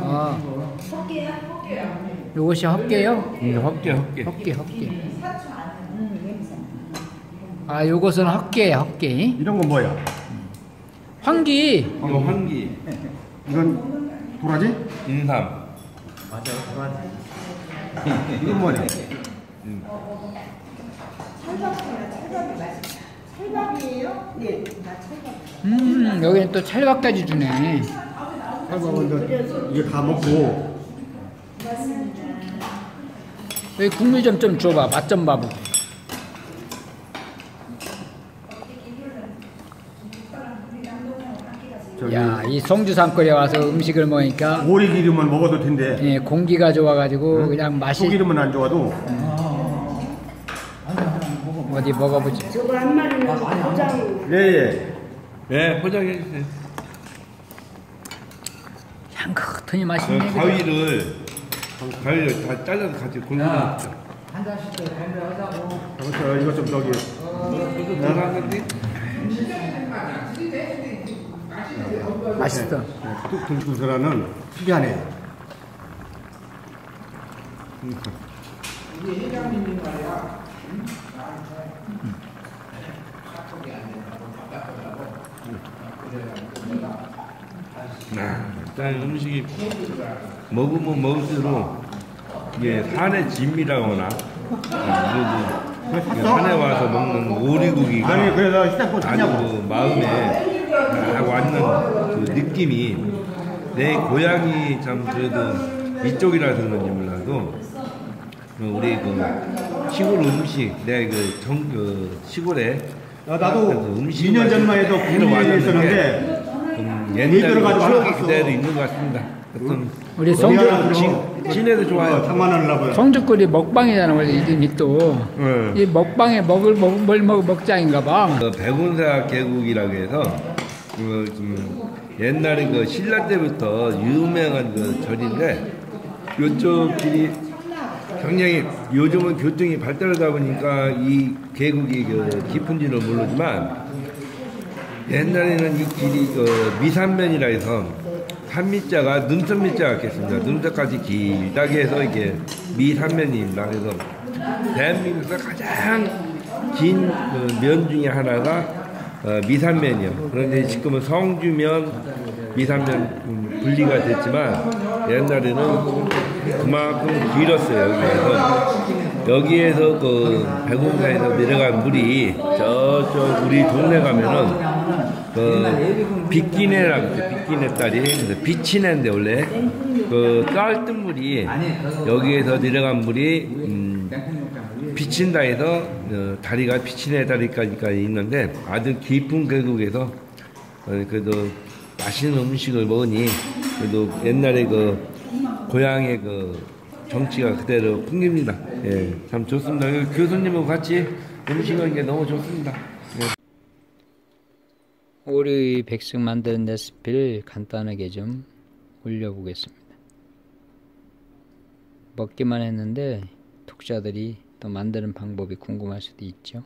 아, 요것이 헛개요? 응, 헛개, 헛개. 헛개, 헛개. 아, 요것은 헛개, 헛개. 이런 건 뭐야? 황기. 이거 환기, 이건 도라지? 인삼. 이건 뭐냐? 음, 여기는 또 찰밥까지 주네. 이제 이게 다 먹고 여기 국물 좀 좀 줘봐. 맛 좀. 저기 야, 이 송주 산골에 와서 음식을 먹으니까 오리 기름은 먹어도 텐데 예, 공기가 좋아가지고 그냥 맛이 소 기름은 안 좋아도 어디 먹어보지. 저거 한 마리는 포장 예 예 네, 포장해 주세요. 향긋하니 그 맛있네. 그죠? 가위를, 가위를 다 잘라서 같이 골라놓자. 저 이거 좀 저기 들어갔는데? 맛있어. 뚝뚝뚝스라는 특이하네 아, 일단 음식이 먹으면 먹을수록 이게 산의 진미라거나. 이게 산에 와서 먹는 오리고기가 아니 그래서 아주 그 마음에 딱 왔는 그 느낌이 내 고향이 참 그래도 이쪽이라서 그런지 몰라도 그 우리 그 시골 음식 내그정 그 시골에 야, 나도 그래서 음식 2년 전만 해도 국내에 있었는데 음, 옛날 들어가지고 추억이 그대로 있는 것 같습니다. 어떤 우리 들어? 진, 진해도 좋아요. 장만하려고 요 송주꿀이 먹방이잖아 원래 이름이 또. 네. 이 먹방에 먹을 먹, 뭘 먹, 먹장인가 봐. 그 백운사 계곡이라고 해서 그좀 옛날에 그 신라 때부터 유명한 그 절인데 이쪽 길이 굉장히 요즘은 교통이 발달하다 보니까 이 계곡이 그 깊은지는 모르지만 옛날에는 이 길이 그 미산면이라 해서 산미자가 능선미자 같겠습니다. 능선까지 길다게 해서 이게 미산면입니다. 그래서 대한민국에서 가장 긴그면 중에 하나가 어, 미산면이요. 그런데 지금은 성주면, 미산면 음, 분리가 됐지만 옛날에는 그만큼 길었어요. 여기에서 여기에서 그 백운사에서 내려간 물이 저쪽 우리 동네 가면은 그 빗기네라고. 빗기네 딸이 비치네인데 원래 그 쌀뜨 물이 여기에서 내려간 물이 음, 비친다 해서 어, 다리가 비치네 다리까지 있는데 아주 깊은 계곡에서 어, 그래도 맛있는 음식을 먹으니 그래도 옛날에 그 고향의 그 정치가 그대로 풍깁니다. 예, 참 좋습니다. 그 교수님하고 같이 음식 먹는 게 너무 좋습니다. 예. 오리 백숙 만드는 레시피를 간단하게 좀 올려보겠습니다. 먹기만 했는데 독자들이 또 만드는 방법이 궁금할 수도 있죠.